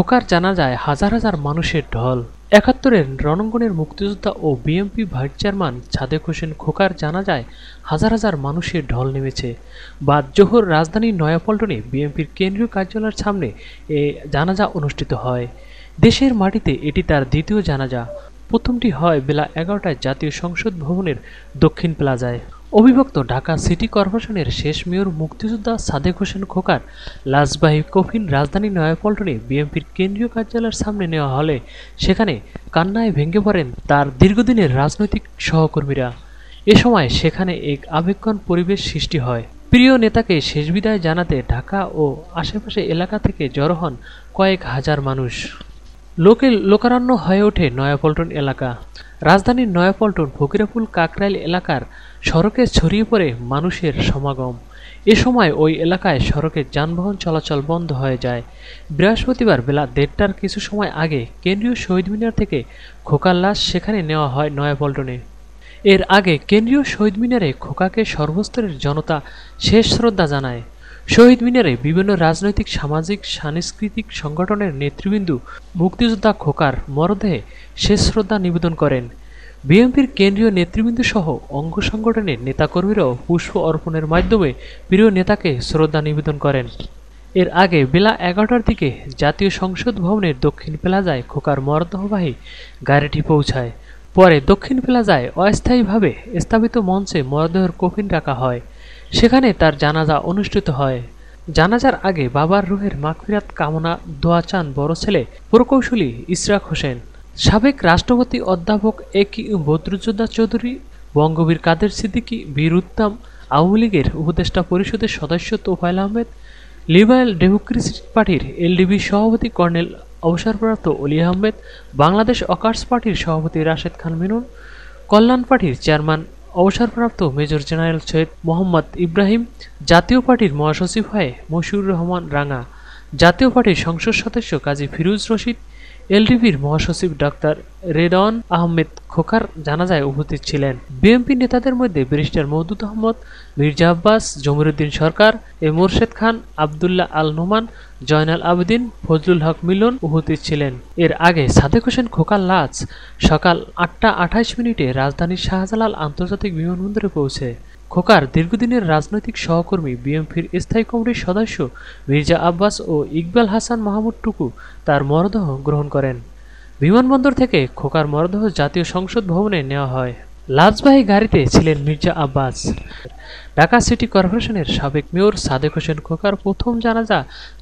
খোকার জানা যায় হাজার হাজার মানুষের ঢল। একাত্তরের রণাঙ্গনের মুক্তিযোদ্ধা ও BMP vice chairman Sadek Hossain খোকার জানা যায় হাজার হাজার মানুষের ঢল নেমেছে। বাদ জোহর রাজধানীর নয়াপল্টনে বিএনপির কেন্দ্রীয় কার্যালয়ের সামনে এ জানাজা অনুষ্ঠিত হয়। দেশের মাটিতে এটি তার দ্বিতীয় জানাজা। প্রথমটি হয় বেলা এগারোটায় জাতীয় সংসদ ভবনের দক্ষিণ প্লাজায়। অবিভক্ত ঢাকা সিটি কর্পোরেশনের শেষ মেয়র মুক্তিযোদ্ধা সাদেক হোসেন খোকার লাশবাহী কফিন রাজধানী নয়াপল্টনে বিএনপির কেন্দ্রীয় কার্যালয়ের সামনে নেওয়া হলে সেখানে কান্নায় ভেঙে পড়েন তার দীর্ঘদিনের রাজনৈতিক সহকর্মীরা। এ সময় সেখানে এক আবেগঘন পরিবেশ সৃষ্টি হয়। প্রিয় নেতাকে শেষ বিদায় জানাতে ঢাকা ও আশেপাশে এলাকা থেকে জড়ো হন কয়েক হাজার মানুষ। লোকে লোকারণ্য হয়ে ওঠে নয়াপল্টন এলাকা। রাজধানীর নয়াপল্টন, ফকিরাপুল, কাকরাইল এলাকার সড়কে ছড়িয়ে পড়ে মানুষের সমাগম। এ সময় ওই এলাকায় সড়কে যানবাহন চলাচল বন্ধ হয়ে যায়। বৃহস্পতিবার বেলা দেড়টার কিছু সময় আগে কেন্দ্রীয় শহীদ মিনার থেকে খোকার লাশ সেখানে নেওয়া হয় নয়াপল্টনে। এর আগে কেন্দ্রীয় শহীদ মিনারে খোকাকে সর্বস্তরের জনতা শেষ শ্রদ্ধা জানায়। শহীদ মিনারে বিভিন্ন রাজনৈতিক, সামাজিক, সাংস্কৃতিক সংগঠনের নেতৃবৃন্দ মুক্তিযোদ্ধা খোকার মরদেহে শেষ শ্রদ্ধা নিবেদন করেন। বিএনপির কেন্দ্রীয় নেতৃবৃন্দ সহ অঙ্গ সংগঠনের নেতাকর্মীরাও পুষ্প অর্পণের মাধ্যমে প্রিয় নেতাকে শ্রদ্ধা নিবেদন করেন। এর আগে বেলা এগারোটার দিকে জাতীয় সংসদ ভবনের দক্ষিণ প্লাজায় খোকার মরদেহবাহী গাড়িটি পৌঁছায়। পরে দক্ষিণ প্লাজায় অস্থায়ীভাবে স্থাপিত মঞ্চে মরদেহের কফিন রাখা হয়। সেখানে তার জানাজা অনুষ্ঠিত হয়। জানাজার আগে বাবার রুহের মাগফিরাত কামনা দোয়া চান বড় ছেলে প্রকৌশলী ইসরাক হোসেন। সাবেক রাষ্ট্রপতি অধ্যাপক এ কি বদরুজ্জোদ্ধা চৌধুরী, বঙ্গবীর কাদের সিদ্দিকী, বীর উত্তম, আওয়ামী লীগের উপদেষ্টা পরিষদের সদস্য তোফায়েল আহমেদ, লিবারেল ডেমোক্রেসিক পার্টির এলডিবি সভাপতি কর্নেল অবসরপ্রাপ্ত অলি আহমেদ, বাংলাদেশ অকার্স পার্টির সভাপতি রাশেদ খান মিনুন, কল্যাণ পার্টির চেয়ারম্যান অবসরপ্রাপ্ত মেজর জেনারেল সৈয়দ মোহাম্মদ ইব্রাহিম জাতীয় পার্টির মহাসচিব হয়ে মশিউর রহমান রাঙা জাতীয় পার্টির সংসদ সদস্য কাজী ফিরুজ রশিদ এলডিপির মহাসচিব ডাক্তার রেদওয়ান আহমেদ খোকার জানাজায় উপস্থিত ছিলেন। বিএনপি নেতাদের মধ্যে ব্যারিস্টার মওদুদ আহমদ, মির্জা আব্বাস, জমিরুদ্দিন সরকার এ মোরশেদ খান, আবদুল্লাহ আল নোমান, জয়নাল আবেদিন, ফজলুল হক মিলন উপস্থিত ছিলেন। এর আগে সাদেক হোসেন খোকার লাশ সকাল আটটা আঠাইশ মিনিটে রাজধানীর শাহজালাল আন্তর্জাতিক বিমানবন্দরে পৌঁছে। খোকার দীর্ঘদিনের রাজনৈতিক সহকর্মী বিএমপির স্থায়ী কমিটির সদস্য মির্জা আব্বাস ও ইকবাল হাসান মাহমুদ টুকু তার মরদেহ গ্রহণ করেন। বিমানবন্দর থেকে খোকার মরদেহ জাতীয় সংসদ ভবনে নেওয়া হয়। লাজবাহী গাড়িতে ছিলেন মির্জা আব্বাস। ঢাকা সিটি কর্পোরেশনের সাবেক মেয়র সাদেক হোসেন খোকার প্রথম জানাজা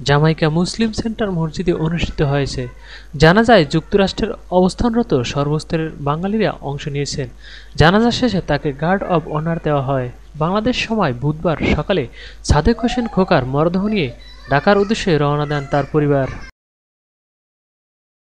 জামাইকা মুসলিম সেন্টার মসজিদে অনুষ্ঠিত হয়েছে। জানাজায় যুক্তরাষ্ট্রের অবস্থানরত সর্বস্তরের বাঙালিরা অংশ নিয়েছেন। জানাজা শেষে তাকে গার্ড অব অনার দেওয়া হয়। বাংলাদেশ সময় বুধবার সকালে সাদেক হোসেন খোকার মরদেহ নিয়ে ঢাকার উদ্দেশ্যে রওনা দেন তার পরিবার।